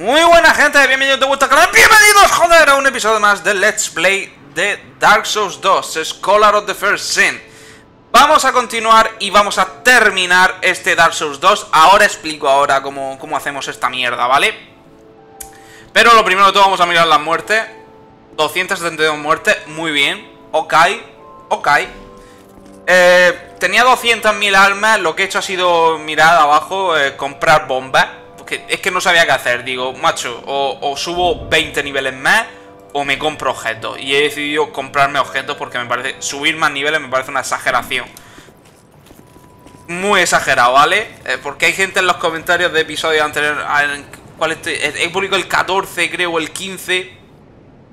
Muy buena gente, bienvenidos de vuelta al canal, bienvenidos joder a un episodio más de Let's Play de Dark Souls 2, Scholar of the First Sin. Vamos a continuar y vamos a terminar este Dark Souls 2 Ahora explico ahora cómo, cómo hacemos esta mierda, ¿vale? Pero lo primero de todo vamos a mirar las muertes 272 muertes, muy bien. Ok, ok. Eh, Tenía 200.000 almas, lo que he hecho ha sido mirar abajo, eh, comprar bombas Es que no sabía qué hacer, digo, macho, o, subo 20 niveles más o me compro objetos. Y he decidido comprarme objetos porque me parece... Subir más niveles me parece una exageración. Muy exagerado, ¿vale? Eh, porque hay gente en los comentarios de episodios anteriores... ¿Cuál estoy? He publicado el 14, creo, el 15.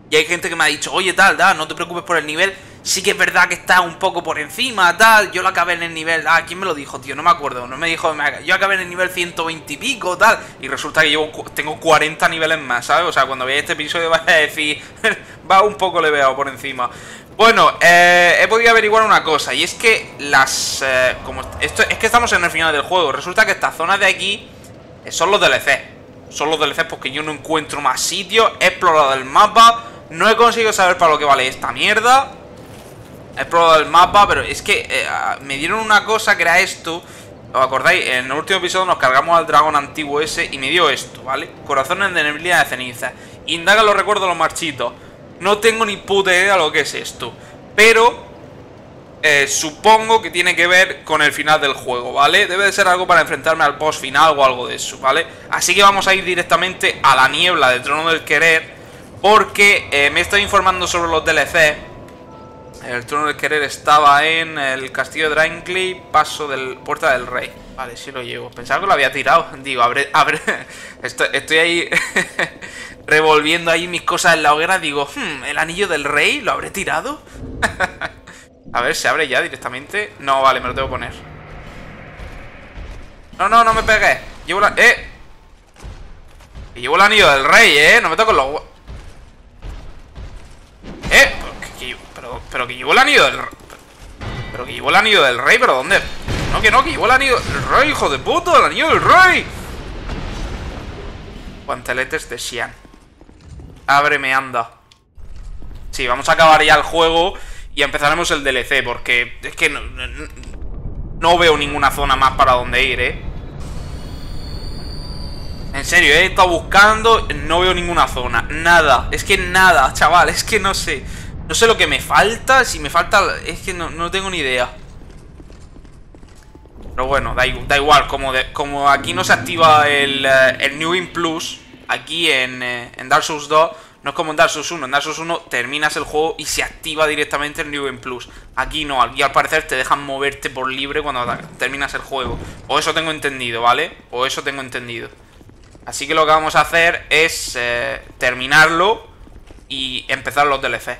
Y hay gente que me ha dicho, oye, tal, tal, no te preocupes por el nivel. Sí que es verdad que está un poco por encima, tal. Yo lo acabé en el nivel... Ah, ¿quién me lo dijo, tío? No me acuerdo. No me dijo... Yo acabé en el nivel 120 y pico, tal. Y resulta que llevo... Tengo 40 niveles más, ¿sabes? O sea, cuando veáis este episodio vais a decir... va un poco leveado por encima. Bueno, eh, he podido averiguar una cosa. Y es que las... Eh, como esto, es que estamos en el final del juego. Resulta que estas zonas de aquí son los DLC. Son los DLC porque yo no encuentro más sitios. He explorado el mapa. No he conseguido saber para lo que vale esta mierda. He probado el mapa, pero es que eh, me dieron una cosa que era esto. ¿Os acordáis? En el último episodio nos cargamos al dragón antiguo ese y me dio esto, ¿vale? Corazones de neblina de ceniza. Indaga los recuerdos los marchitos. No tengo ni puta idea de lo que es esto. Pero eh, supongo que tiene que ver con el final del juego, ¿vale? Debe de ser algo para enfrentarme al boss final o algo de eso, ¿vale? Así que vamos a ir directamente a la niebla del trono del querer Porque eh, me estoy informando sobre los DLC el trono del querer estaba en el castillo de Drainclay, paso del Puerta del Rey. Vale, sí lo llevo. Pensaba que lo había tirado. Digo, abre, abre. Estoy, ahí revolviendo ahí mis cosas en la hoguera. Digo, hmm, ¿el anillo del rey lo habré tirado? A ver, ¿se abre ya directamente? No, vale, me lo tengo que poner. No, no, no me pegues. Llevo la... ¡Eh! Llevo el anillo del rey, ¿eh? No me toco los... Pero, que llevó el anillo del... Pero que llevó el anillo del rey, ¿pero dónde? No, que no, que llevó el anillo del rey, hijo de puta, el anillo del rey. Guanteletes de Xian. Ábreme, anda. Sí, vamos a acabar ya el juego y empezaremos el DLC, porque es que no, no veo ninguna zona más para donde ir, ¿eh? En serio, he estado buscando, no veo ninguna zona, nada, es que nada, chaval, es que no sé. No sé lo que me falta, si me falta... Es que no, tengo ni idea. Pero bueno, da, igual, como, como aquí no se activa el, eh, el New In Plus, aquí en, eh, en, Dark Souls 2, no es como en Dark Souls 1. En Dark Souls 1 terminas el juego y se activa directamente el New In Plus. Aquí no, aquí al parecer te dejan moverte por libre cuando terminas el juego. O eso tengo entendido, ¿vale? O eso tengo entendido. Así que lo que vamos a hacer es eh, terminarlo y empezar los DLC.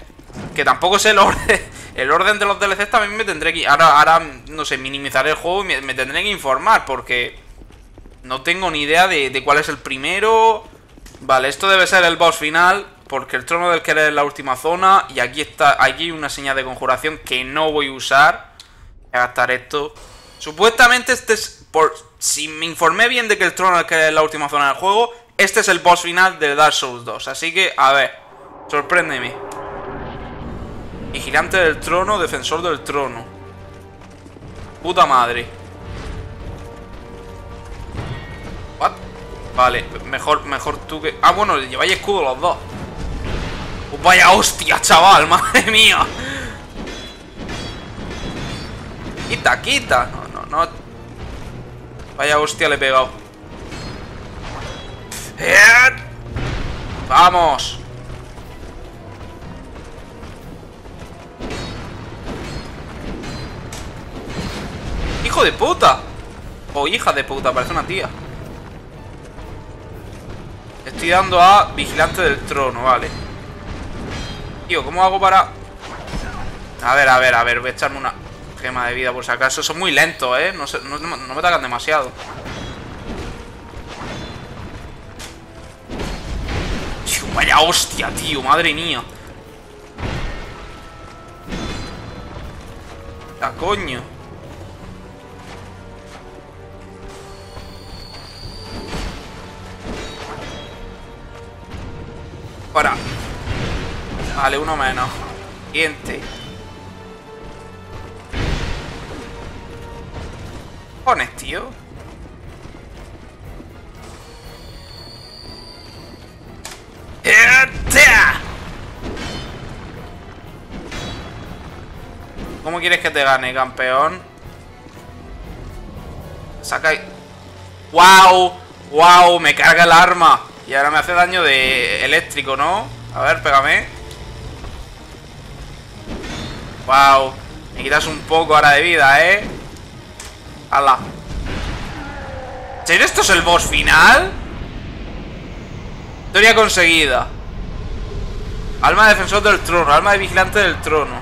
Que tampoco sé el orden, el orden de los DLCs también me tendré que... Ahora, ahora no sé, minimizaré el juego y me, tendré que informar porque... No tengo ni idea de, cuál es el primero... Vale, esto debe ser el boss final porque el trono del querer es la última zona y aquí está, aquí hay una señal de conjuración que no voy a usar. Voy a gastar esto. Supuestamente este es, por si me informé bien de que el trono del querer es la última zona del juego, este es el boss final de Dark Souls 2. Así que, a ver, sorpréndeme. Vigilante del trono, defensor del trono. Puta madre. What? Vale, mejor, mejor tú que... Ah, bueno, lleváis escudo los dos. Pues vaya hostia, chaval, madre mía. Quita, quita. No, no, no. Vaya hostia le he pegado. ¡Eh! ¡Vamos! ¡Hijo de puta! O hija de puta, parece una tía Estoy dando a Vigilante del Trono, vale Tío, ¿cómo hago para...? A ver, a ver, a ver Voy a echarme una gema de vida por si acaso Son muy lentos, ¿eh? No, no, me atacan demasiado vaya hostia, tío Madre mía La coño Fuera. Vale, uno menos. Siguiente. pones, tío? ¿Cómo quieres que te gane, campeón? Saca... ¡Wow! ¡Wow! Me carga el arma. Y ahora me hace daño de eléctrico, ¿no? A ver, pégame. ¡Wow! Me quitas un poco ahora de vida, ¿eh? ¡Hala! ¿Serio esto es el boss final? Historia conseguida. Alma de defensor del trono, alma de vigilante del trono.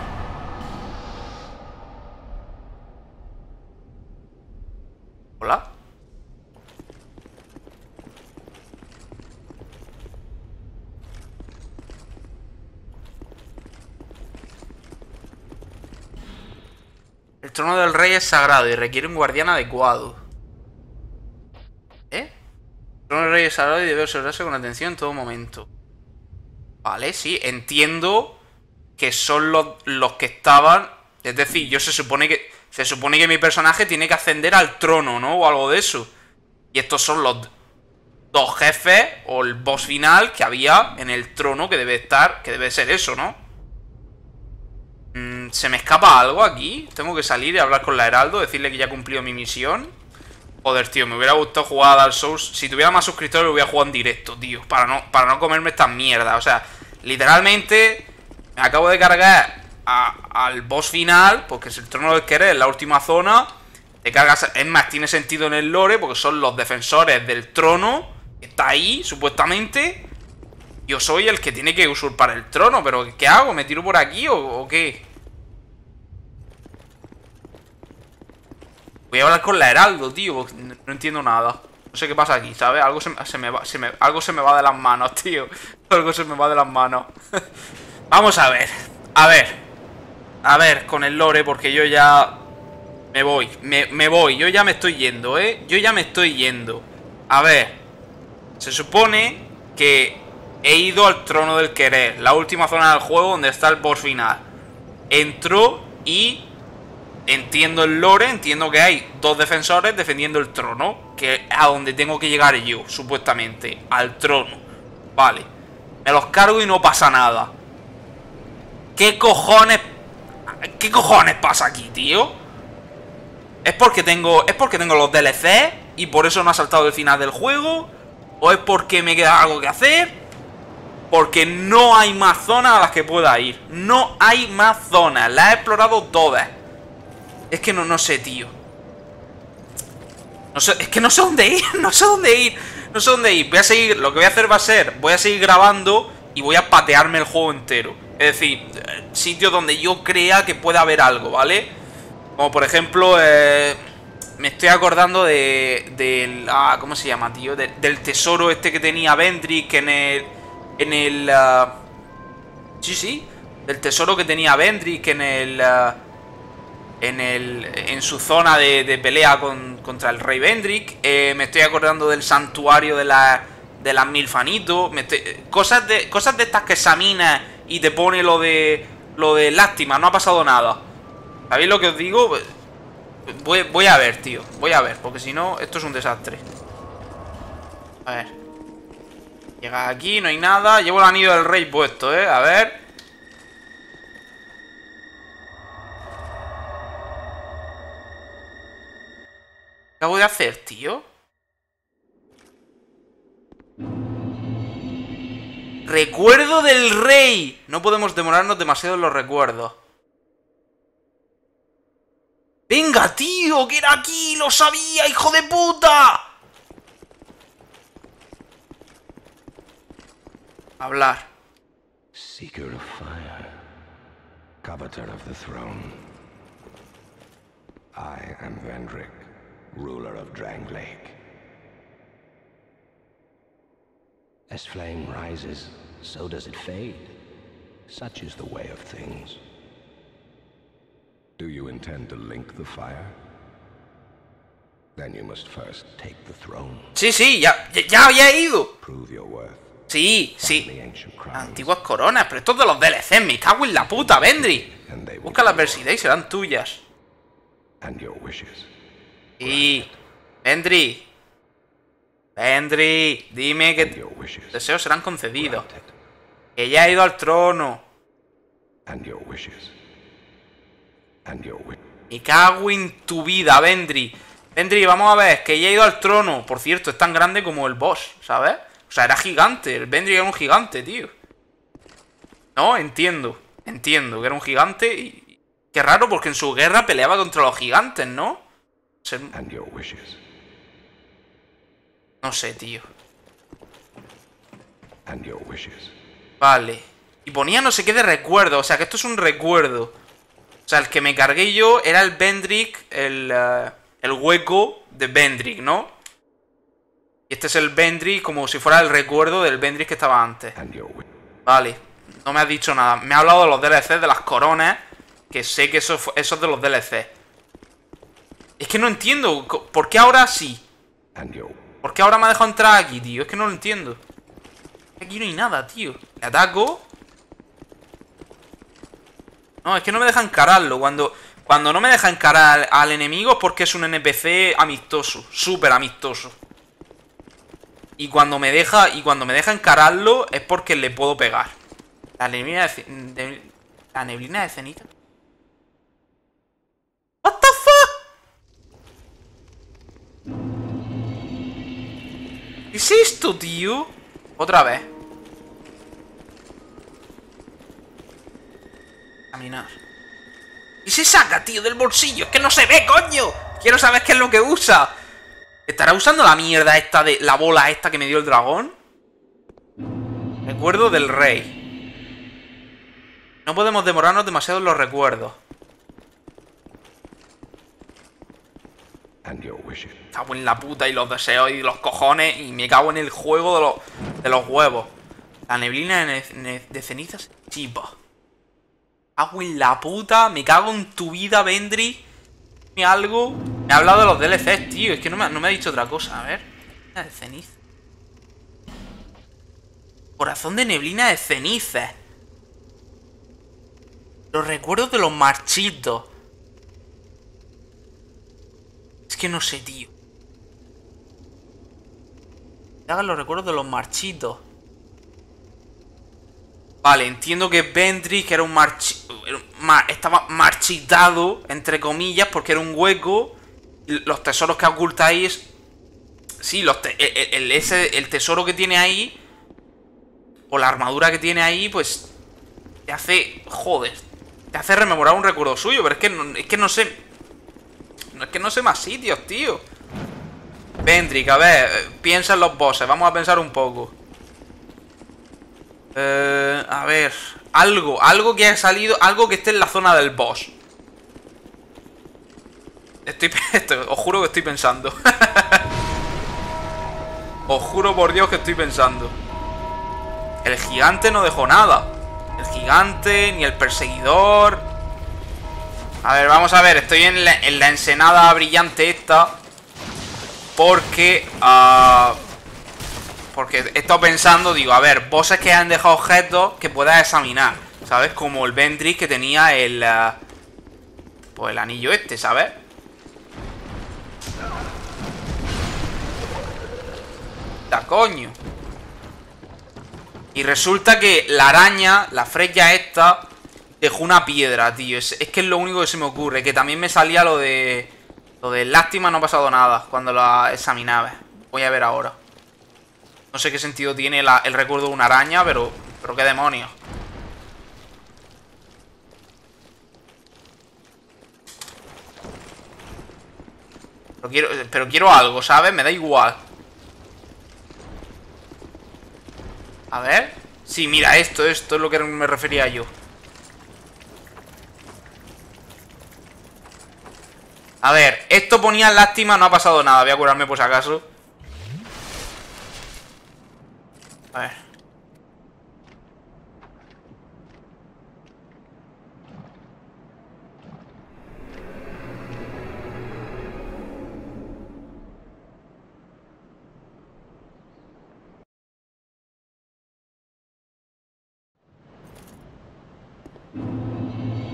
Hola. El trono del rey es sagrado y requiere un guardián adecuado. ¿Eh? El trono del rey es sagrado y debe observarse con atención en todo momento. Vale, sí, entiendo que son los, los que estaban... Es decir, yo se supone que... Se supone que mi personaje tiene que ascender al trono, ¿no? O algo de eso. Y estos son los dos jefes o el boss final que había en el trono que debe estar... Que debe ser eso, ¿no? ¿Se me escapa algo aquí? Tengo que salir y hablar con la Heraldo Decirle que ya he cumplido mi misión Joder, tío, me hubiera gustado jugar a Dark Souls Si tuviera más suscriptores lo hubiera jugado en directo, tío Para no, para no comerme esta mierda O sea, literalmente Me acabo de cargar al boss final Porque es el trono del querer, la última zona Te cargas, es más, tiene sentido en el lore Porque son los defensores del trono Está ahí, supuestamente yo soy el que tiene que usurpar el trono, pero ¿qué hago? ¿Me tiro por aquí o, qué? Voy a hablar con la Heraldo, tío. No, entiendo nada. No sé qué pasa aquí, ¿sabes? Algo se, me va, algo se me va de las manos, tío. Algo se me va de las manos. Vamos a ver. A ver. A ver, con el lore, porque yo ya... Me voy, me, me voy. Yo ya me estoy yendo, ¿eh? Yo ya me estoy yendo. A ver. Se supone que he ido al trono del querer, la última zona del juego donde está el boss final. Entro y entiendo el lore, entiendo que hay dos defensores defendiendo el trono, que es a donde tengo que llegar yo, supuestamente, al trono. Vale. Me los cargo y no pasa nada. ¿Qué cojones ¿Qué cojones pasa aquí, tío? ¿Es porque tengo es porque tengo los DLC y por eso no ha saltado el final del juego? ¿O es porque me queda algo que hacer? Porque no hay más zonas a las que pueda ir. No hay más zonas. Las he explorado todas. Es que no, no sé, tío. No es que no sé dónde ir. No sé dónde ir. No sé dónde ir. Voy a seguir. Lo que voy a hacer va a ser. Voy a seguir grabando y voy a patearme el juego entero. Es decir, sitios donde yo crea que pueda haber algo, ¿vale? Como por ejemplo, eh, me estoy acordando de, del... Ah, ¿cómo se llama, tío? del tesoro este que tenía Vendrick en el en el... Uh, sí, sí, del tesoro que tenía Vendrick en el... Uh, en el... en su zona de, pelea con, contra el rey Vendrick. Eh, me estoy acordando del santuario de la... de las milfanitos. cosas, de, cosas de estas que examinas y te pone lo de... lo de lástima, no ha pasado nada. ¿Sabéis lo que os digo? Voy, voy a ver, tío. Voy a ver, porque si no, esto es un desastre. A ver. Llega aquí, no hay nada. Llevo el anillo del rey puesto, ¿eh? A ver. ¿Qué voy a hacer, tío? Recuerdo del rey. No podemos demorarnos demasiado en los recuerdos. ¡Venga, tío! ¡Que era aquí! ¡Lo sabía, hijo de puta! Hablar. Seeker of fire, coveter of the throne. I am Vendrick, ruler of Drang Lake. As flame rises, so does it fade. Such is the way of things. Do you intend to link the fire? Then you must first take the throne. Sí, sí, ya, ya, ya había ido. Prove your worth. Sí, sí. Antiguas coronas, pero estos de los DLC, me cago en la puta, Vendry. Busca las Versidae y serán tuyas. Y... Vendry. Vendry, dime que deseos serán concedidos. Que ya ha ido al trono. Me cago en tu vida, Vendry. Vendry, vamos a ver, que ya ha ido al trono. Por cierto, es tan grande como el boss, ¿sabes? O sea, era gigante. El Vendry era un gigante, tío. No, entiendo. Entiendo que era un gigante y... Qué raro, porque en su guerra peleaba contra los gigantes, ¿no? No sé, tío. Vale. Y ponía no sé qué de recuerdo. O sea, que esto es un recuerdo. O sea, el que me cargué yo era el Bendrick, el, eh, el hueco de Bendrick, ¿no? Y este es el Bendrick como si fuera el recuerdo del Bendrick que estaba antes. Vale. No me ha dicho nada. Me ha hablado de los DLC, de las coronas. Que sé que eso, eso es de los DLC. Es que no entiendo. ¿Por qué ahora sí? ¿Por qué ahora me ha dejado entrar aquí, tío? Es que no lo entiendo. Aquí no hay nada, tío. ¿Le ataco? No, es que no me deja encararlo. Cuando, cuando no me deja encarar al enemigo es porque es un NPC amistoso. Súper amistoso. Y cuando me deja. Y cuando me deja encararlo es porque le puedo pegar. La neblina de, La neblina de cenita. ¿Qué es esto, tío? Otra vez. Caminar. ¿Y se saca, tío, del bolsillo? Es que no se ve, coño. Quiero saber qué es lo que usa. ¿Estará usando la mierda esta de... La bola esta que me dio el dragón? Recuerdo del rey. No podemos demorarnos demasiado en los recuerdos. Cago en la puta y los deseos y los cojones y me cago en el juego de los, de los huevos. La neblina de, cenizas chipa. Cago en la puta, me cago en tu vida, Vendry. Me algo. Me ha hablado de los DLCs, tío. Es que no me, no me ha dicho otra cosa. A ver. De ceniza. Corazón de neblina de cenizas. Los recuerdos de los marchitos. Es que no sé, tío. Hagan los recuerdos de los marchitos. Vale, entiendo que que era un marchito. Estaba marchitado, entre comillas, porque era un hueco. Los tesoros que ocultáis. Sí, los el, ese, el tesoro que tiene ahí. O la armadura que tiene ahí, pues. Te hace. Joder, te hace rememorar un recuerdo suyo, pero es que no, es que no sé... Es que no sé más sitios, tío. Vendrick, a ver, piensa en los bosses, vamos a pensar un poco. Eh, a ver, algo, algo que haya salido, algo que esté en la zona del boss. Estoy, os juro que estoy pensando. os juro por Dios que estoy pensando. El gigante no dejó nada el gigante, ni el perseguidor. A ver, vamos a ver. Estoy en la, ensenada brillante esta. Porque... Uh, porque he estado pensando, digo, a ver, bosses que han dejado objetos que puedas examinar. ¿Sabes? Como el Vendrick que tenía el... Uh, pues el anillo este, ¿sabes? ¡Da coño! Y resulta que la araña, la freya esta, dejó una piedra, tío. Es, que es lo único que se me ocurre. Que también me salía lo de... Lo de lástima no ha pasado nada cuando la examinaba. Voy a ver ahora. No sé qué sentido tiene el recuerdo de una araña, pero... Pero qué demonios. Pero quiero, pero quiero algo, ¿sabes? Me da igual. A ver. Sí, mira, esto, esto es lo que me refería yo. A ver, esto ponía lástima, no ha pasado nada. Voy a curarme por si acaso. A ver.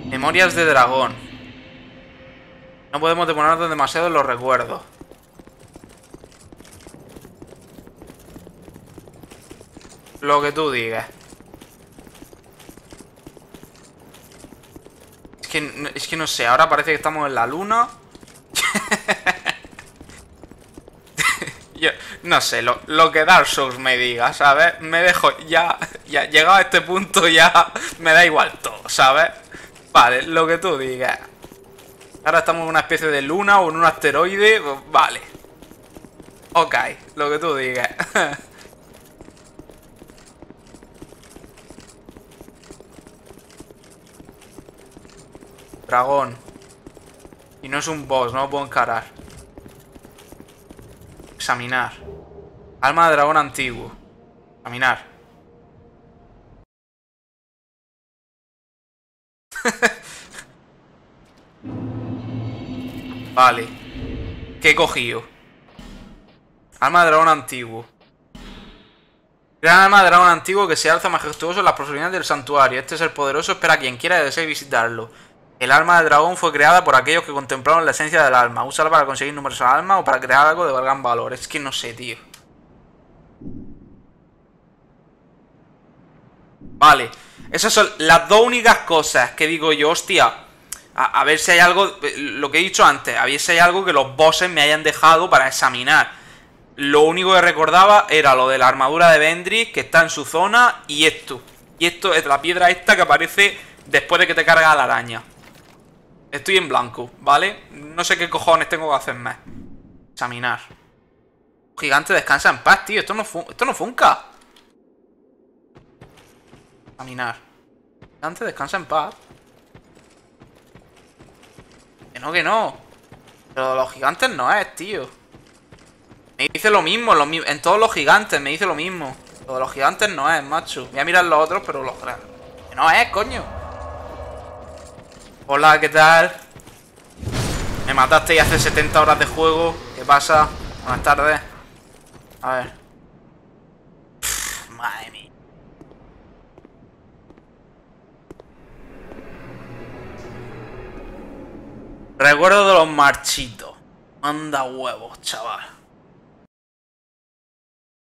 Memorias de dragón. No podemos demorarnos demasiado en los recuerdos. Lo que tú digas. Es que, es que no sé, ahora parece que estamos en la luna. Yo, no sé, lo, lo, que Dark Souls me diga, ¿sabes? Me dejo, ya, ya, llegado a este punto ya me da igual todo, ¿sabes? Vale, lo que tú digas. Ahora estamos en una especie de luna o en un asteroide, pues, vale. Ok, lo que tú digas. Dragón. Y no es un boss, no lo puedo encarar. Examinar. Alma de dragón antiguo. Examinar. vale. ¿Qué he cogido? Alma de dragón antiguo. Gran alma de dragón antiguo que se alza majestuoso en las profundidades del santuario. Este es el poderoso, espera a quien quiera y desee visitarlo. El alma del dragón fue creada por aquellos que contemplaron la esencia del alma. Úsala para conseguir numerosas almas o para crear algo de gran valor. Es que no sé, tío. Vale. Esas son las dos únicas cosas que digo yo, hostia. A, ver si hay algo, lo que he dicho antes, a ver si hay algo que los bosses me hayan dejado para examinar. Lo único que recordaba era lo de la armadura de Vendrick, que está en su zona, y esto. Y esto es la piedra esta que aparece después de que te carga la araña. Estoy en blanco, ¿vale? No sé qué cojones tengo que hacer más. Examinar. Gigante descansa en paz, tío. Esto no, esto no funca. Examinar. Gigante descansa en paz. No, que no. Pero los gigantes no es, tío. Me dice lo mismo, en todos los gigantes me dice lo mismo. Lo de los gigantes no es, macho. Voy a mirar los otros, pero los... Que no es, coño. Hola, ¿qué tal? Me mataste y hace 70 horas de juego. ¿Qué pasa? Buenas tardes. A ver. Recuerdo de los marchitos. Manda huevos, chaval.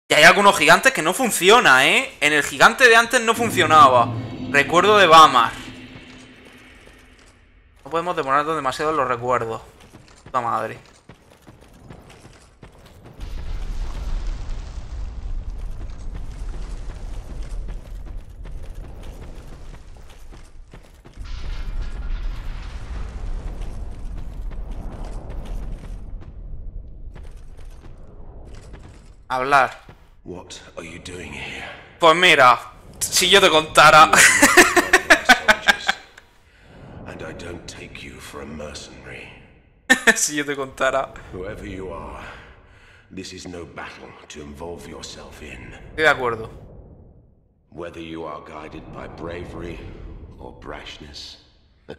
Y hay algunos gigantes que no funciona, ¿eh? En el gigante de antes no funcionaba. Recuerdo de Bamar. No podemos demorarnos demasiado en los recuerdos. Puta madre. Hablar. Pues mira, si yo te contara. si yo te contara. Whoever you are, this is no battle to involve yourself in. Estoy de acuerdo. Whether you are guided by bravery or brashness.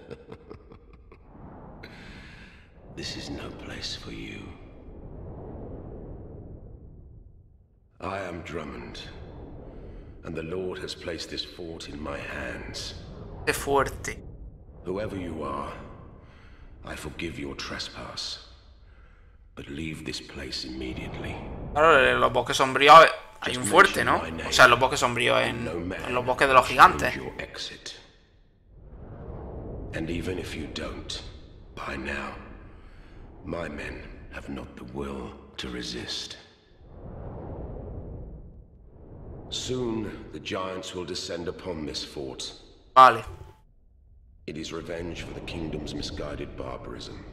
this is no place for you. I am Drummond, and the Lord has placed this fort in my hands. Qué fuerte. Whoever you are, I forgive your trespass. But leave this place immediately. Claro, en los bosques sombríos hay un fuerte, ¿no? O sea, en los bosques sombríos, en, en los bosques de los gigantes. And even if you don't, by now, my men have not the will to resist. Soon, the giants will descend upon this fort. Vale. It is revenge for the kingdom's misguided barbarism.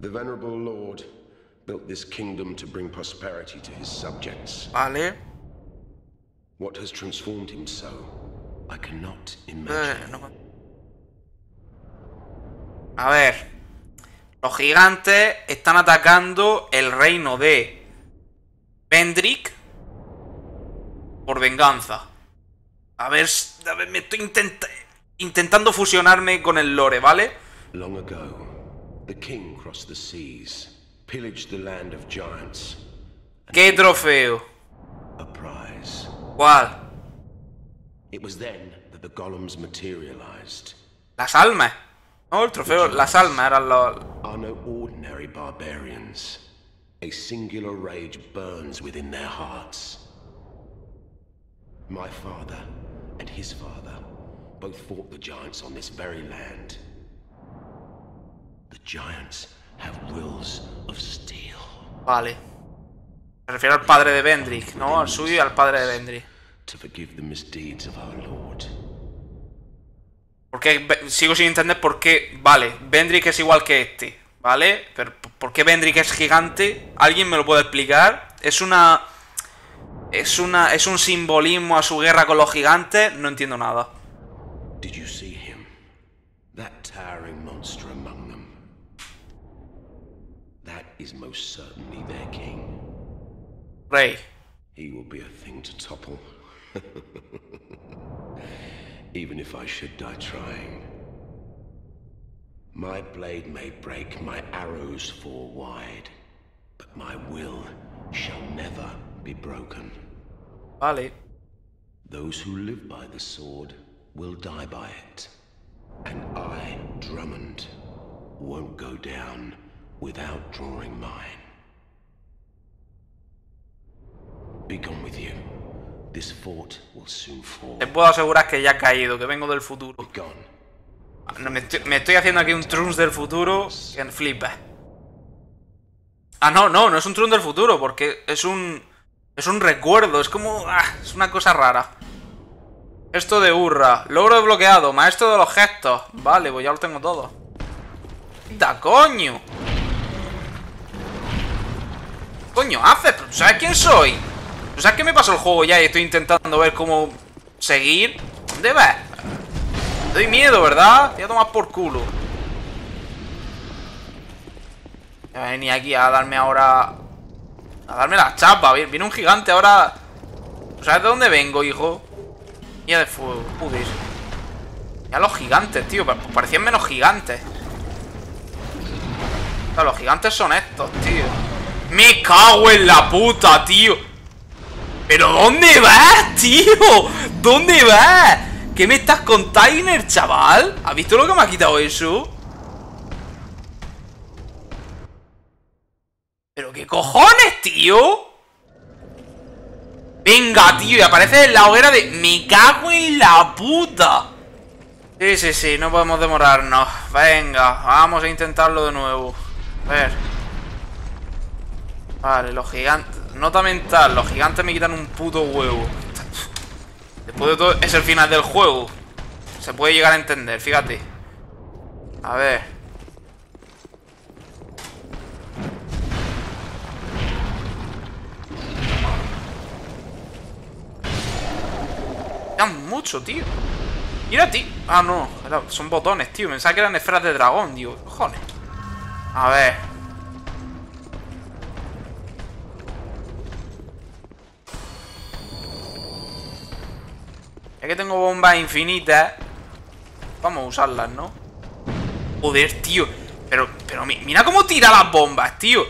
The Venerable Lord built this kingdom to bring prosperity to his subjects. Vale. What has transformed him so, I cannot imagine. A ver. Los gigantes están atacando el reino de Vendrick por venganza. A ver, a ver me estoy intentando intentando fusionarme con el lore, ¿vale? Long ago, the king crossed the seas, pillaged the land of giants. ¿Qué trofeo? A prize. ¿Cuál? It was then that the golems materialized. Las almas. No, el trofeo, las almas eran los... Are no ordinary barbarians. A singular rage burns within their hearts. My father and his father both fought the giants on this very land. The giants have wills of steel. Vale. Me refiero al padre de Vendrick, ¿no? Al suyo y al padre de Vendrick. To forgive the misdeeds of our lord. Porque sigo sin entender por qué. Vale, Vendrick es igual que este, ¿vale? Pero ¿por qué Vendrick es gigante? ¿Alguien me lo puede explicar? Es una. Es una. Es un simbolismo a su guerra con los gigantes. No entiendo nada. Did you see him? That towering monster among them. That is most certainly their king. Rey. He will be a thing to topple. Even if I should die trying. My blade may break, my arrows fall wide, but my will shall never be broken. Vale. Those who live by the sword will die by it. And I, Drummond, won't go down without drawing mine. Be gone with you. This fort will soon fall. Te puedo asegurar que ya ha caído, que vengo del futuro. Be gone. No, me, estoy, me estoy haciendo aquí un trunks del futuro que flipa. Ah, no, no, no es un trunks del futuro, porque es un. Es un recuerdo, es como. ah, es una cosa rara. Esto de Urra. Logro desbloqueado, maestro de los gestos. Vale, pues ya lo tengo todo. ¡Da coño! ¿Qué coño haces? ¿Pero ¿Sabes quién soy? ¿Tú ¿Sabes que me pasó el juego ya y estoy intentando ver cómo seguir? ¿Dónde vas? Doy miedo, ¿verdad? Te voy a tomar por culo. Voy a venir aquí a darme ahora... A darme la chapa. Viene un gigante ahora... ¿Sabes de dónde vengo, hijo? Mía de fuego. Joder. Ya los gigantes, tío. pa- Parecían menos gigantes. Los gigantes son estos, tío. Me cago en la puta, tío. ¿Pero dónde vas, tío? ¿Dónde vas? ¿Qué me estás container, chaval? ¿Has visto lo que me ha quitado eso? ¿Pero qué cojones, tío? Venga, tío, y aparece en la hoguera de... Me cago en la puta. Sí, sí, sí, no podemos demorarnos. Venga, vamos a intentarlo de nuevo. A ver. Vale, los gigantes... Nota mental, los gigantes me quitan un puto huevo. Después de todo, es el final del juego. Se puede llegar a entender, fíjate. A ver. Mucho, tío. Mira, tío. Ah, no. son botones, tío. Pensaba que eran esferas de dragón, digo. Cojones. A ver. Ya que tengo bombas infinitas, vamos a usarlas, ¿no? Joder, tío. Pero, pero mi- mira cómo tira las bombas, tío.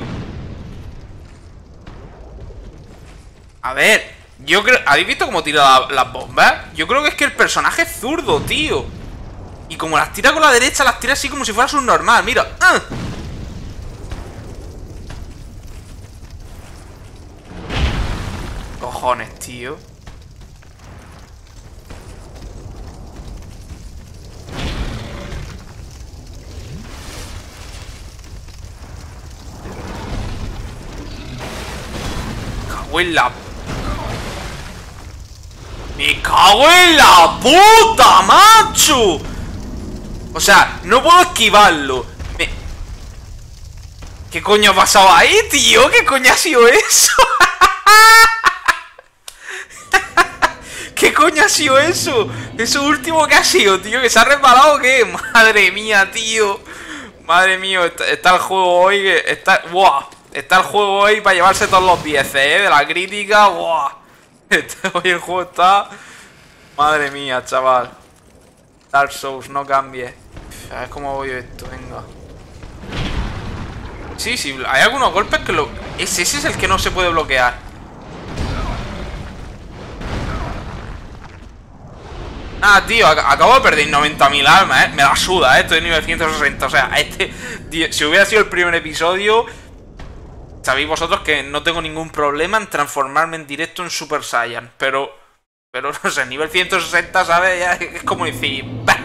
A ver, yo creo... ¿Habéis visto cómo tira la- las bombas? Yo creo que es que el personaje es zurdo, tío. Y como las tira con la derecha, las tira así como si fuera subnormal. Mira. ¡ah! Cojones, tío. cago en la... ¡Me cago en la puta, macho! O sea, no puedo esquivarlo. ¿Qué coño ha pasado ahí, tío? ¿Qué coño ha sido eso? ¿Qué coño ha sido eso? Eso último que ha sido, tío. ¿Que se ha resbalado o qué? Madre mía, tío. Madre mía, está, el juego hoy. Está... ¡Buah! Está el juego hoy para llevarse todos los 10, ¿eh? De la crítica, ¡buah! Hoy el juego está... Madre mía, chaval. Dark Souls, no cambie. A ver cómo voy esto, venga. Sí, sí, hay algunos golpes que lo... Ese, ese es el que no se puede bloquear. Ah, tío, acabo de perder 90.000 almas, ¿eh? Me la suda, ¿eh? Estoy en nivel 160. O sea, este... si hubiera sido el primer episodio... Sabéis vosotros que no tengo ningún problema en transformarme en directo en Super Saiyan. Pero... Pero no sé, nivel 160, ¿sabes? Ya es como decir... Bah,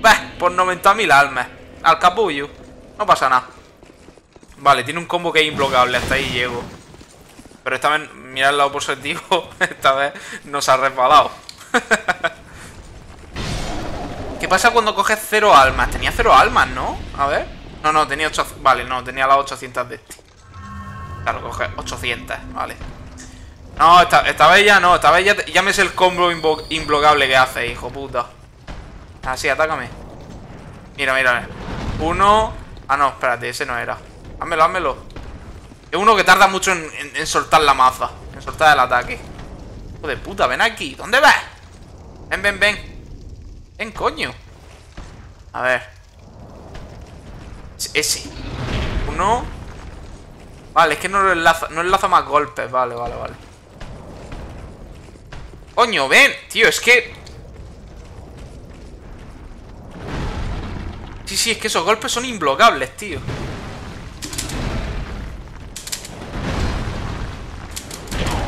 bah, por 90.000 almas. Al capullo. No pasa nada. Vale, tiene un combo que es imblocable. Hasta ahí llego. Pero esta vez, mirad el lado positivo. Esta vez nos ha resbalado. ¿Qué pasa cuando coges cero almas? Tenía cero almas, ¿no? A ver. No, no, tenía 8... Vale, no, tenía las 800 de este. Claro, coge 800, vale. No, esta, vez ya no. Esta vez ya, ya me sé el combo imblocable que hace, hijo puta. Así, atácame. Mira, mira. Uno... Ah, no, espérate, ese no era. Házmelo, házmelo. Es uno que tarda mucho en, soltar la maza. En soltar el ataque. Hijo de puta, ven aquí. ¿Dónde vas? Ven, ven, ven. Ven, coño. A ver. Ese. Uno. Vale, es que no enlaza, no enlaza más golpes. Vale, vale, vale. Coño, ven. Tío, es que... Sí, sí, es que esos golpes son imblocables, tío.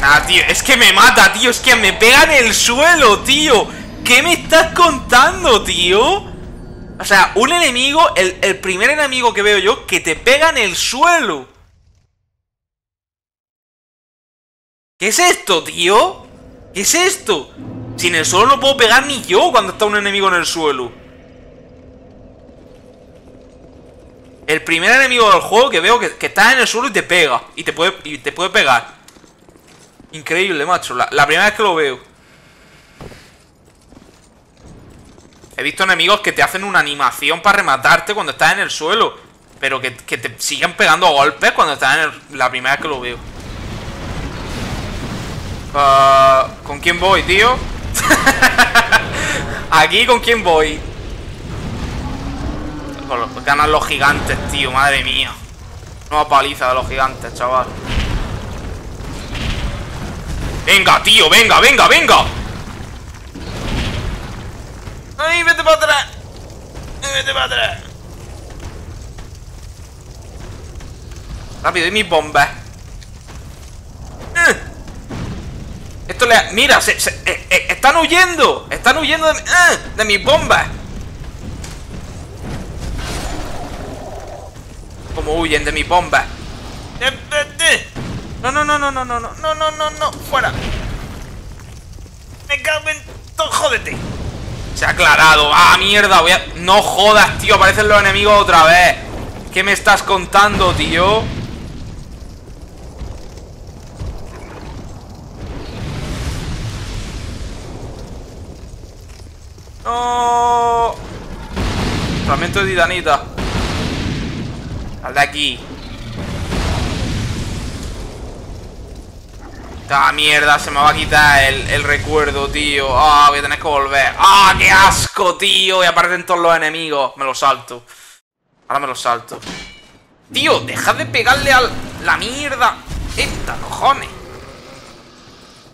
Nah, tío, es que me mata, tío Es que me pega en el suelo, tío ¿Qué me estás contando, tío? O sea, un enemigo, el, primer enemigo que veo yo, que te pega en el suelo. ¿Qué es esto, tío? ¿Qué es esto? Si en el suelo no puedo pegar ni yo cuando está un enemigo en el suelo. El primer enemigo del juego que veo que, está en el suelo y te pega. Y te puede, y te puede pegar. Increíble, macho. la primera vez que lo veo. He visto enemigos que te hacen una animación para rematarte cuando estás en el suelo. Pero que, te siguen pegando golpes cuando estás en la primera vez que lo veo. Ah, ¿Con quién voy, tío? Aquí, ¿con quién voy? Ganan los gigantes, tío, madre mía. Nueva paliza de los gigantes, chaval. Venga, tío, venga, venga, venga. ¡Ay, vete para atrás! ¡Vete para atrás! Rápido, y mis bombas. Eh. Esto le... Mira, se, eh, eh, están huyendo. Están huyendo de, de mis bombas. Como huyen de mis bombas. No, no, no, no, no, no, no, no, no, no, no, fuera. Me cago en todo, jódete. Se ha aclarado. ¡Ah, mierda! Voy a... No jodas, tío. Aparecen los enemigos otra vez. ¿Qué me estás contando, tío? ¡No! De titanita. Sal de aquí. ¡Ah, mierda! Se me va a quitar el, recuerdo, tío. ¡Ah, voy a tener que volver! ¡Ah, qué asco, tío! Y aparecen todos los enemigos. Me lo salto. Ahora me lo salto. Tío, deja de pegarle a la mierda. Esta, cojones.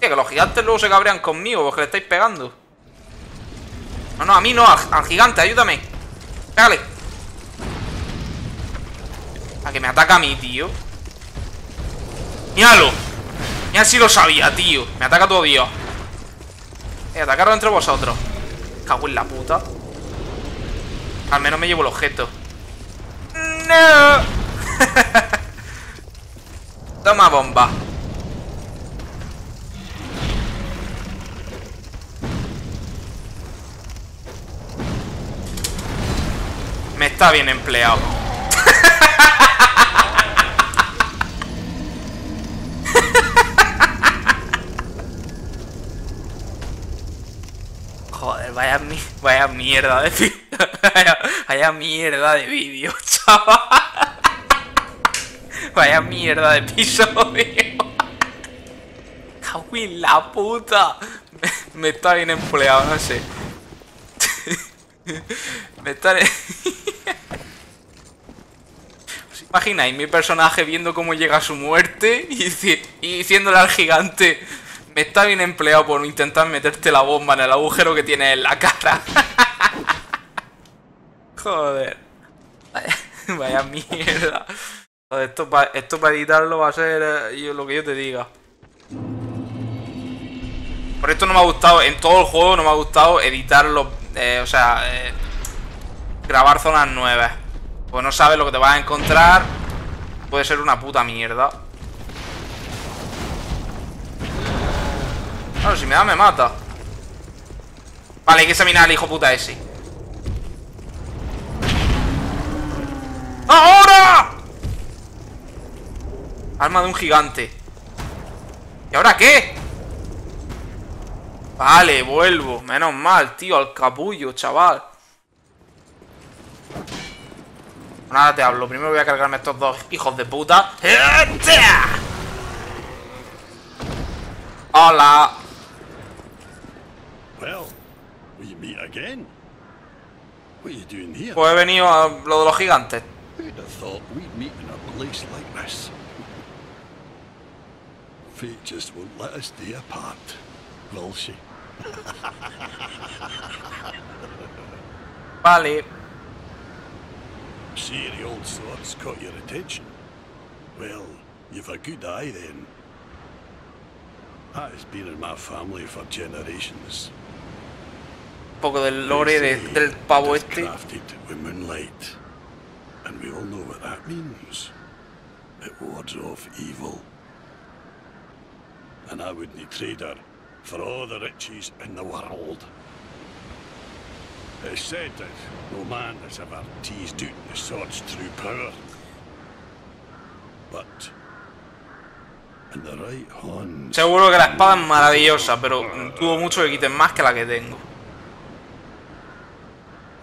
Tío, que los gigantes luego se cabrean conmigo porque le estáis pegando. No, no, a mí no, al, gigante, ayúdame. Pégale. A que me ataca a mí, tío. ¡Míralo! Ya sí lo sabía, tío. Me ataca todo Dios. Eh, atacaron entre vosotros. Cago en la puta. Al menos me llevo el objeto. ¡No! Toma bomba. Me está bien empleado. vaya, vaya mierda de vaya, mierda de vídeo, chaval. Vaya mierda de episodio. Cago la puta. Me, está bien empleado, no sé. me está... ¿Os imagináis mi personaje viendo cómo llega a su muerte y, y diciéndole al gigante Me está bien empleado por intentar meterte la bomba en el agujero que tiene en la cara. Joder. Vaya, mierda. Esto para esto editarlo va a ser eh, lo que yo te diga. Por esto no me ha gustado, en todo el juego no me ha gustado editarlo, eh, o sea, eh, grabar zonas nuevas. Pues no sabes lo que te vas a encontrar. Puede ser una puta mierda. Claro, si me da me mata. Vale, hay que examinar al hijo puta ese. ¡Ahora! Arma de un gigante. ¿Y ahora qué? Vale, vuelvo. Menos mal, tío, al capullo, chaval. Nada te hablo. Primero voy a cargarme estos dos hijos de puta. Hola. Pues he venido a lo de los gigantes. Fate See, the old sword's caught your attention. Well, you've a good eye then. Ah, that has been in my family for generations. Un poco del lore de, del pavo este. Crafted with moonlight. And we all know what that means. It wards off evil. And I wouldn't trade her for all the riches in the world. It's said that no man has ever teased out the sword's true power. But in the right hands... Seguro que la espada es maravillosa, pero tuvo mucho que quiten más que la que tengo.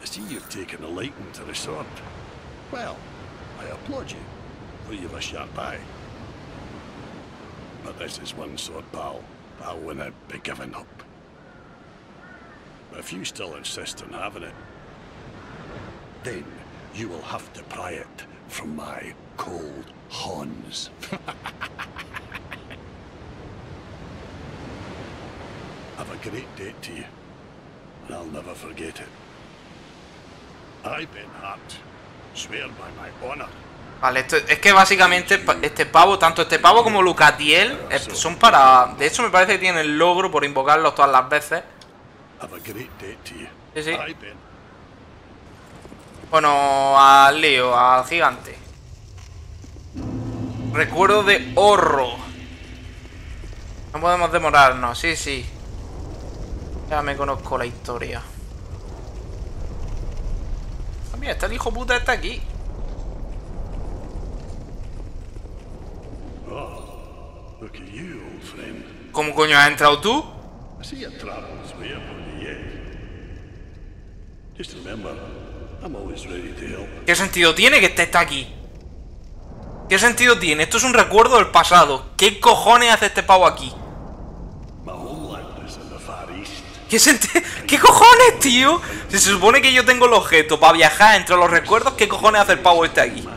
I see you've taken a liking to the sword. Well, I applaud you, for you've a sharp eye. But this is one sword, pal. I wouldn't be giving up. If you still insist on having it, then you will have to pry it from my cold horns. I've a great debt to you, and I'll never forget it. I, Ben Hart, swear by my honor Vale, esto, es que básicamente este pavo, tanto este pavo como Lucatiel, son para... De hecho me parece que tienen el logro por invocarlos todas las veces. Sí, sí. Bueno, al lío, al gigante. Recuerdo de horro. No podemos demorarnos, sí, sí. Ya me conozco la historia. Ah, mira, está el hijo puta está aquí. ¿Cómo coño has entrado tú? ¿Qué sentido tiene que este está aquí? ¿Qué sentido tiene? Esto es un recuerdo del pasado. ¿Qué cojones hace este pavo aquí? ¿Qué, ¿Qué cojones, tío? Si se supone que yo tengo el objeto para viajar entre los recuerdos, ¿qué cojones hace el pavo este aquí?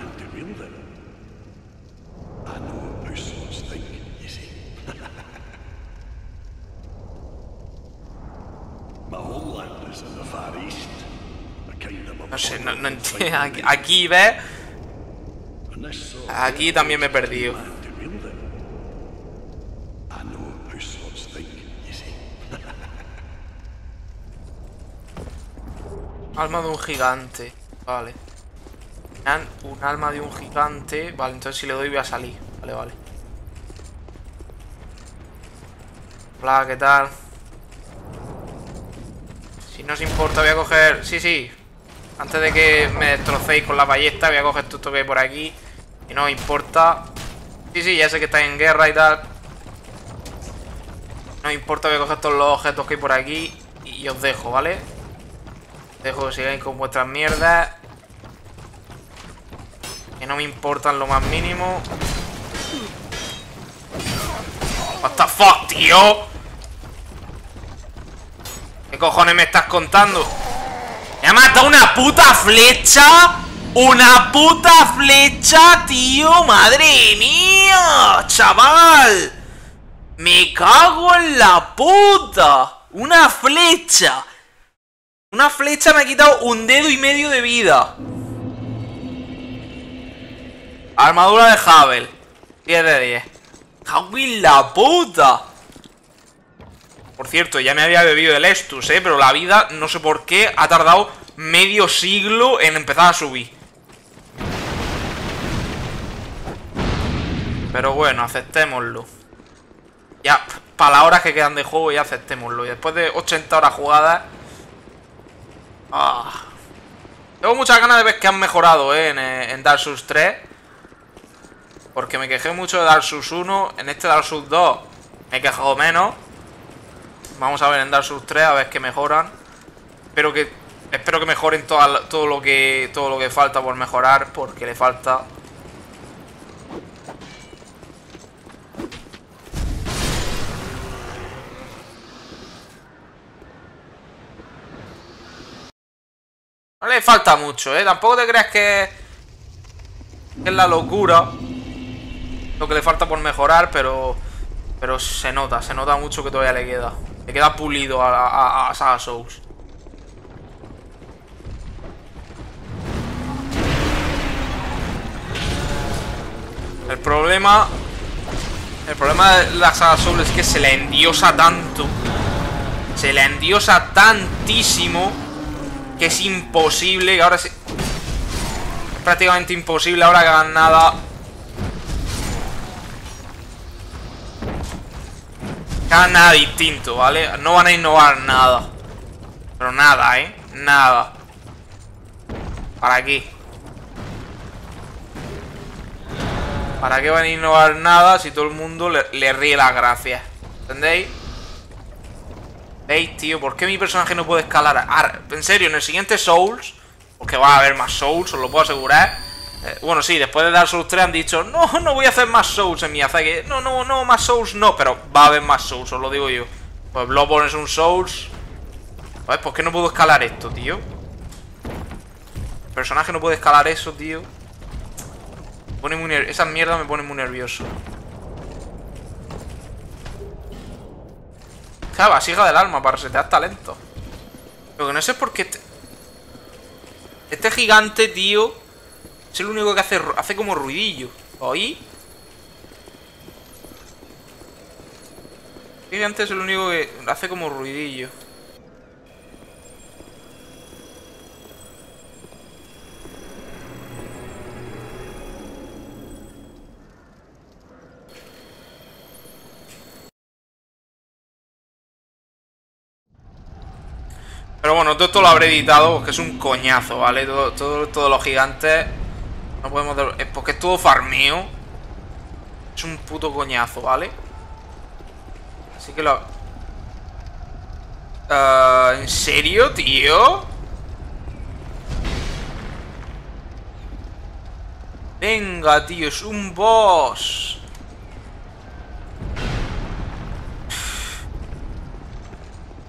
No sé, no, no entiendo. Aquí, aquí ves. Aquí también me he perdido. Alma de un gigante. Vale. Un alma de un gigante. Vale, entonces si le doy voy a salir. Vale, vale. Hola, ¿qué tal? Si no os importa voy a coger... Sí, sí, antes de que me destrocéis con la ballesta, voy a coger todo esto que hay por aquí. Y no importa. Sí, sí, ya sé que estáis en guerra y tal. No importa, voy a coger todos los objetos que hay por aquí. Y os dejo, ¿vale? Dejo que sigáis con vuestras mierdas. Que no me importan lo más mínimo. What the fuck, tío. ¿Qué cojones me estás contando? Me ha matado una puta flecha. Una puta flecha, tío. Madre mía, chaval. ¡Me cago en la puta! ¡Una flecha! Una flecha me ha quitado un dedo y medio de vida. Armadura de Havel. 10 de 10. ¡Cago en la puta! Por cierto, ya me había bebido el Estus, ¿eh? Pero la vida, no sé por qué, ha tardado medio siglo en empezar a subir. Pero bueno, aceptémoslo. Ya, para las horas que quedan de juego, ya aceptémoslo. Y después de 80 horas jugadas... Ah, tengo muchas ganas de ver que han mejorado ¿eh? en, eh, en Dark Souls 3. Porque me quejé mucho de Dark Souls 1. En este Dark Souls 2 me he quejado menos. Vamos a ver en Dark Souls 3 a ver qué mejoran. Espero que espero que mejoren todo, todo lo que todo lo que falta por mejorar porque le falta No le falta mucho, ¿eh? Tampoco te creas que... que es la locura. Lo que le falta por mejorar, pero... Pero se nota, se nota mucho que todavía le queda. Le queda pulido a, a, Saga Souls. El problema... El problema de la Saga Souls es que se le endiosa tanto. Se le endiosa tantísimo que es imposible, que ahora. Es prácticamente imposible ahora hagan nada. Hagan nada distinto, ¿vale? No van a innovar nada. Pero nada, ¿eh? Nada. ¿Para qué? ¿Para qué van a innovar nada si todo el mundo le, ríe las gracias? ¿Entendéis? ¿Veis, tío? ¿Por qué mi personaje no puede escalar? en serio, en el siguiente Souls Porque va a haber más Souls, os lo puedo asegurar eh, Bueno, sí, después de dar Souls 3 han dicho No, no voy a hacer más Souls en mi que No, no, no, más Souls no Pero va a haber más Souls, os lo digo yo Pues Bloodborne es un Souls ¿Ves? ¿Por qué no puedo escalar esto, tío? El personaje no puede escalar eso, tío pone muy Esa mierda me pone muy nervioso Claro, vasija del alma para resetear talento. Lo que no sé es por qué... Este, este gigante, tío... Es el único que hace, hace como ruidillo. ¿Oí? Gigante es el único que hace como ruidillo. Pero bueno, todo esto lo habré editado porque es un coñazo, ¿vale? Todo, todo, todos los gigantes No podemos... Es porque es todo farmeo Es un puto coñazo, ¿vale? Así que lo... Uh, ¿En serio, tío? Venga, tío, es un boss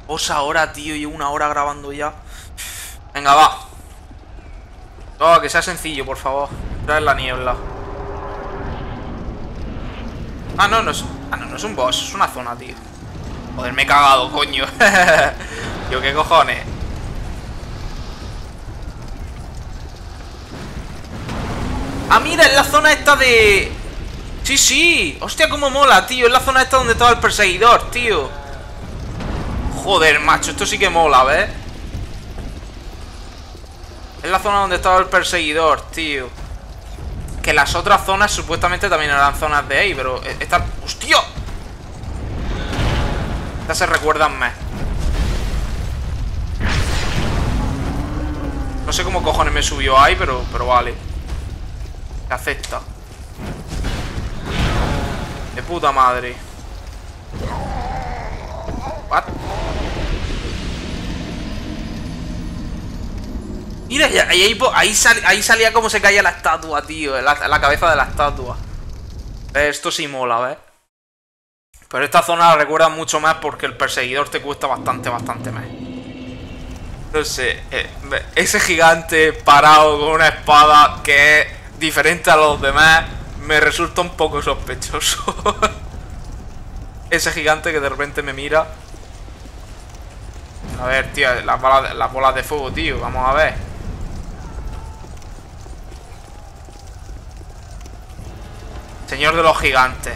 Os ahora, tío, llevo una hora grabando ya. Venga, va. Oh, que sea sencillo, por favor. Trae la niebla. Ah, no, no es. Ah, no, no es un boss, es una zona, tío. Joder, me he cagado, coño. Yo, ¿qué cojones? Ah, mira, es la zona esta de... Sí, sí. Hostia, cómo mola, tío. Es la zona esta donde estaba el perseguidor, tío. Joder, macho, esto sí que mola, ¿ves? Es la zona donde estaba el perseguidor, tío. Que las otras zonas supuestamente también eran zonas de ahí Pero esta... ¡Hostia! Estas se recuerdan más. No sé cómo cojones me subió ahí, pero, pero vale. Se acepta. De puta madre. What? Mira, ahí, ahí, salía como se caía la estatua, tío. La, cabeza de la estatua. Esto sí mola, ¿ves? Pero esta zona la recuerda mucho más porque el perseguidor te cuesta bastante, bastante más. No sé, eh, ese gigante parado con una espada que es diferente a los demás me resulta un poco sospechoso. ese gigante que de repente me mira. A ver, tío, las bolas de fuego, tío. Vamos a ver. Señor de los gigantes.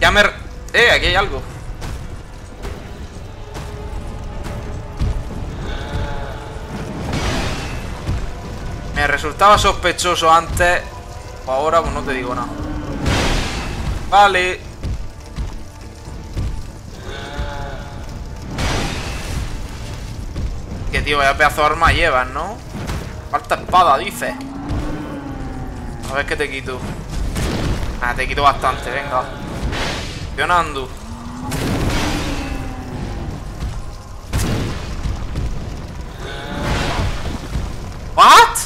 Ya me... Eh, aquí hay algo. Me resultaba sospechoso antes. Ahora pues no te digo nada. Vale. Que tío, vaya pedazo de arma llevas, ¿no? Falta espada, dice. A ver qué te quito. Ah, te quito bastante, venga. Funcionando. ¿What?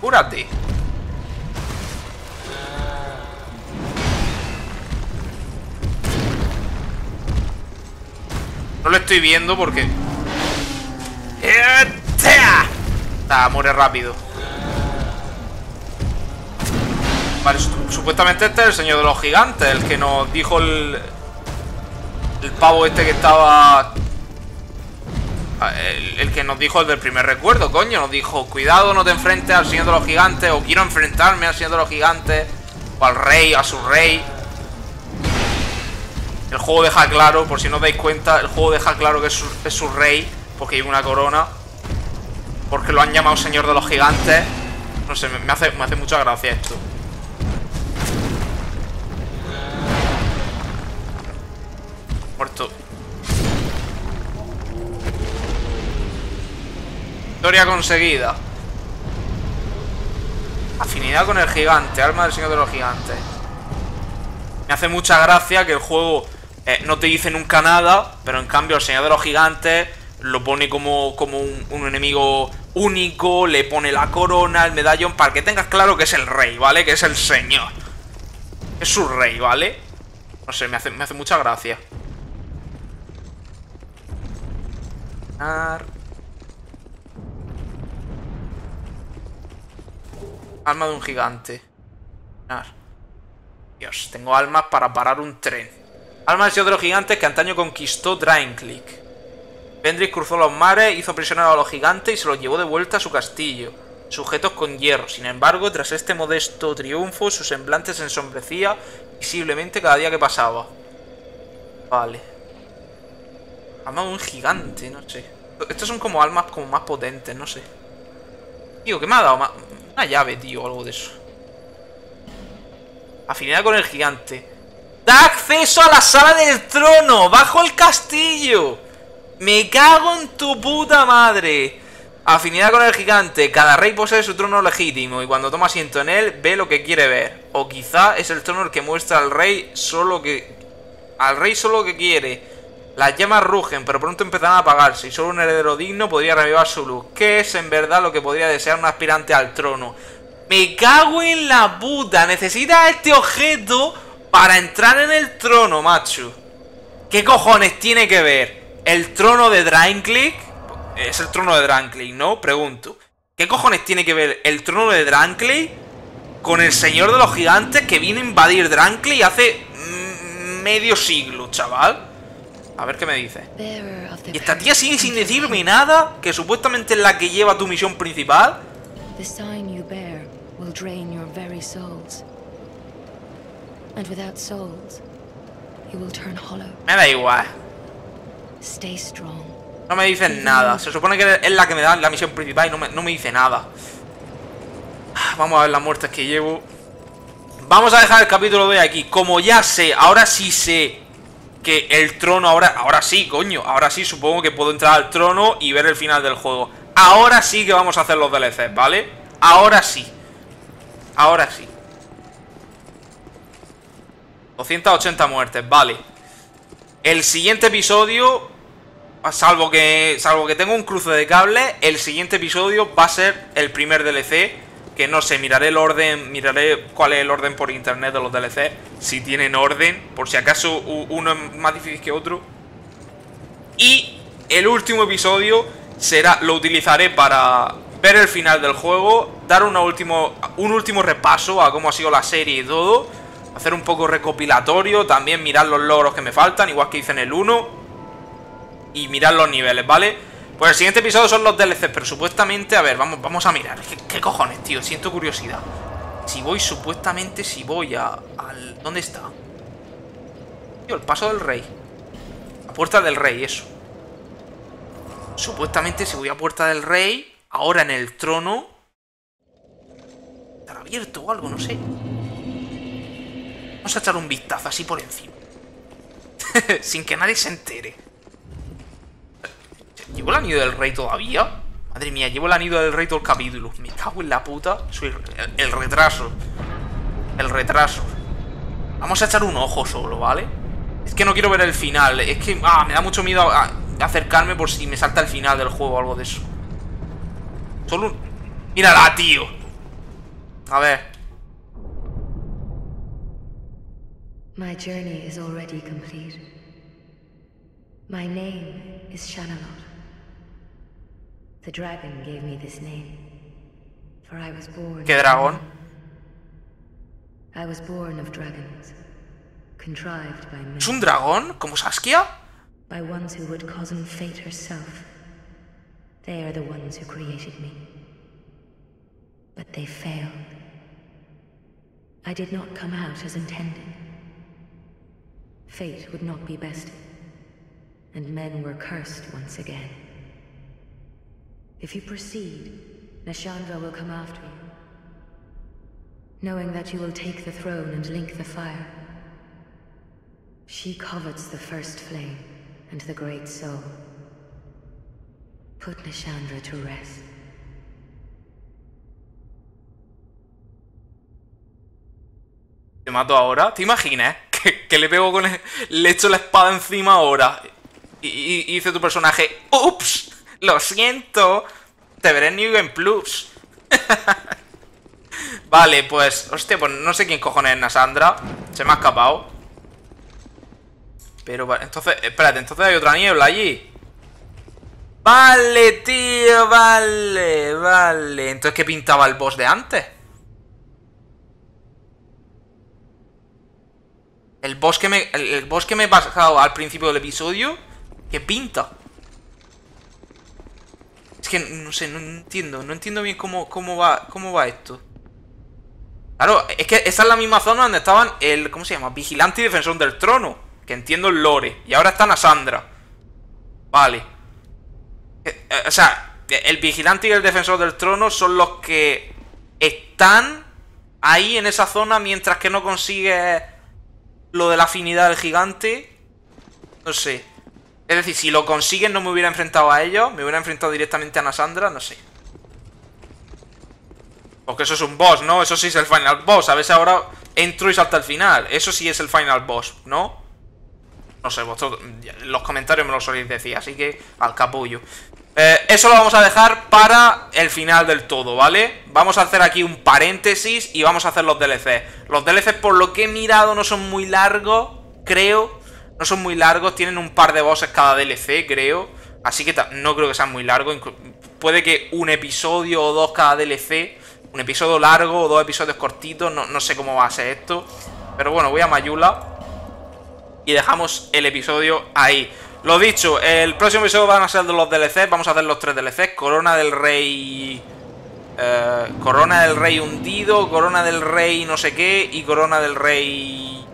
Cúrate. No lo estoy viendo porque... Muere rápido. Vale, supuestamente este es el señor de los gigantes, el que nos dijo el... El pavo este que estaba... Ah, el, que nos dijo el del primer recuerdo, coño. Nos dijo, cuidado, no te enfrentes al señor de los gigantes. O quiero enfrentarme al señor de los gigantes. O al rey, a su rey. El juego deja claro, por si no os dais cuenta, el juego deja claro que es su, es su rey. Porque lleva una corona. Porque lo han llamado señor de los gigantes. No sé, me hace, me hace mucha gracia esto. Muerto. Victoria conseguida. Afinidad con el gigante, alma del señor de los gigantes. Me hace mucha gracia que el juego eh, no te dice nunca nada, pero en cambio el señor de los gigantes lo pone como, como un, un, enemigo único, le pone la corona, el medallón, para que tengas claro que es el rey, ¿vale? Que es el señor. Es su rey, ¿vale? No sé, me hace, me hace mucha gracia. Alma de un gigante. Dios, tengo almas para parar un tren. Alma del señor de los gigantes que antaño conquistó Drainclick. Vendrick cruzó los mares, hizo prisionero a los gigantes y se los llevó de vuelta a su castillo, sujetos con hierro. Sin embargo, tras este modesto triunfo, su semblante se ensombrecía visiblemente cada día que pasaba. Vale. Alma de un gigante, no sé. Estos son como almas como más potentes, no sé. Tío, ¿qué me ha dado? Una llave, tío, algo de eso. Afinidad con el gigante. ¡Da acceso a la sala del trono! ¡Bajo el castillo! ¡Me cago en tu puta madre! Afinidad con el gigante. Cada rey posee su trono legítimo y cuando toma asiento en él, ve lo que quiere ver. O quizá es el trono el que muestra al rey solo que... Al rey solo lo que quiere. Las llamas rugen, pero pronto empezarán a apagarse y solo un heredero digno podría revivar su luz. ¿Qué es en verdad lo que podría desear un aspirante al trono? Me cago en la puta. Necesita este objeto para entrar en el trono, macho. ¿Qué cojones tiene que ver el trono de Drainclick? Es el trono de Drainclick, ¿no? Pregunto. ¿Qué cojones tiene que ver el trono de Drainclick con el señor de los gigantes que vino a invadir Drainclick hace medio siglo, chaval? A ver qué me dice. Y esta tía sigue sin decirme nada, que supuestamente es la que lleva tu misión principal. Me da igual. No me dicen nada. Se supone que es la que me da la misión principal y no me, no me dice nada. Vamos a ver las muertes que llevo. Vamos a dejar el capítulo de aquí. Como ya sé, ahora sí sé que el trono ahora... Ahora sí, coño. Ahora sí supongo que puedo entrar al trono y ver el final del juego. Ahora sí que vamos a hacer los DLCs, ¿vale? Ahora sí. Ahora sí. 280 muertes, vale. El siguiente episodio... Salvo que, salvo que tenga un cruce de cable, el siguiente episodio va a ser el primer DLC que no sé, miraré el orden, miraré cuál es el orden por internet de los DLC, si tienen orden, por si acaso uno es más difícil que otro. Y el último episodio será, lo utilizaré para ver el final del juego, dar último, un último repaso a cómo ha sido la serie y todo, hacer un poco recopilatorio, también mirar los logros que me faltan, igual que hice en el 1, y mirar los niveles, ¿vale? Pues el siguiente episodio son los DLCs, pero supuestamente, a ver, vamos, vamos a mirar. ¿Qué, ¿Qué, cojones, tío? Siento curiosidad. Si voy, supuestamente, si voy a... Al, ¿Dónde está? Tío, el paso del rey. La puerta del rey, eso. Supuestamente, si voy a puerta del rey, ahora en el trono... Estará abierto o algo, no sé. Vamos a echar un vistazo así por encima. Sin que nadie se entere. ¿Llevo el anillo del rey todavía? Madre mía, llevo el anillo del rey todo el capítulo. Me cago en la puta. Soy el, retraso. El retraso. Vamos a echar un ojo solo, ¿vale? Es que no quiero ver el final. Es que ah, me da mucho miedo a, a acercarme por si me salta el final del juego o algo de eso. Solo un... ¡Mírala, tío! A ver. My journey is already complete. My name is Shanalot. The dragon gave me this name, for I was born. ¿Qué dragón? I was born of dragons, contrived by men, ¿Es un dragón? ¿Como Saskia? by ones who would cozen fate herself. They are the ones who created me. But they failed. I did not come out as intended. Fate would not be bested, and men were cursed once again. If you proceed, Nashandra will come after you. Knowing that you will take the throne and link the fire. She covets the first flame and the great soul. Put Nashandra to rest. ¿Te mato ahora? ¿Te imaginas? Eh? Que, le pego con el, Le echo la espada encima ahora. Y, y- y dice tu personaje, ¡Ups! Lo siento. Te veré en New Game Plus. vale, pues... Hostia, pues no sé quién cojones es Nasandra. Se me ha escapado. Pero vale, entonces... Espérate, entonces hay otra niebla allí. Vale, tío, vale, vale. Entonces, ¿qué pintaba el boss de antes? El boss que me, el, el me he pasado al principio del episodio, ¿qué pinta? Es que no sé, no entiendo, no entiendo bien cómo, cómo va, cómo va esto. Claro, es que esa es la misma zona donde estaban el, ¿cómo se llama? Vigilante y defensor del trono. Que entiendo el lore. Y ahora están a Sandra. Vale. Eh, eh, o sea, el vigilante y el defensor del trono son los que están ahí en esa zona mientras que no consigue lo de la afinidad del gigante. No sé. Es decir, si lo consiguen no me hubiera enfrentado a ellos. Me hubiera enfrentado directamente a Nasandra, no sé. Porque eso es un boss, ¿no? Eso sí es el final boss. A si ahora entro y salta al final. Eso sí es el final boss, ¿no? No sé, vosotros los comentarios me lo soléis decir, así que al capullo. Eh, eso lo vamos a dejar para el final del todo, ¿vale? Vamos a hacer aquí un paréntesis y vamos a hacer los DLC. Los DLC, por lo que he mirado, no son muy largos, creo. No son muy largos, tienen un par de bosses cada DLC, creo. Así que no creo que sean muy largos. Puede que un episodio o dos cada DLC. Un episodio largo o dos episodios cortitos. No, no sé cómo va a ser esto. Pero bueno, voy a Mayula. Y dejamos el episodio ahí. Lo dicho, el próximo episodio van a ser de los DLCs. Vamos a hacer los tres DLCs. Corona del Rey... eh, Corona del Rey hundido, Corona del Rey no sé qué y Corona del Rey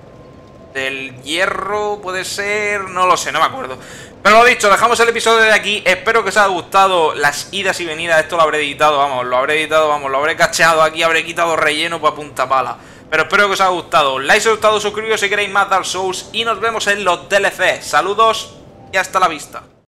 del Hierro, puede ser, no lo sé, no me acuerdo. Pero lo dicho, dejamos el episodio de aquí. Espero que os haya gustado las idas y venidas. Esto lo habré editado, vamos, lo habré editado, vamos, lo habré cacheado aquí, habré quitado relleno para punta pala. Pero espero que os haya gustado. Like si os ha gustado, suscribiros si queréis más Dark Souls y nos vemos en los DLC. Saludos y hasta la vista.